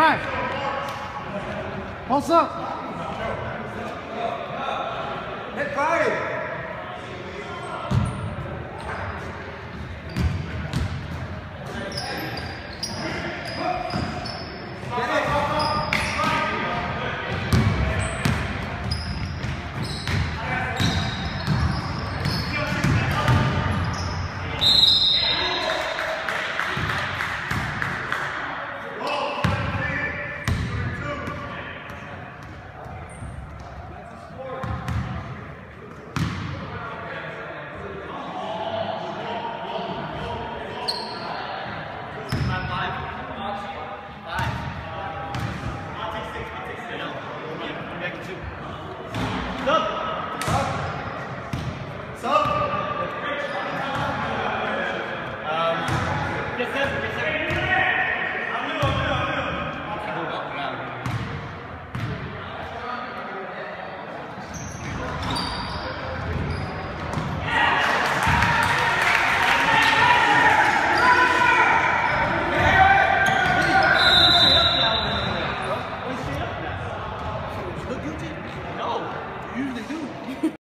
drive. Pulse up. Hit party.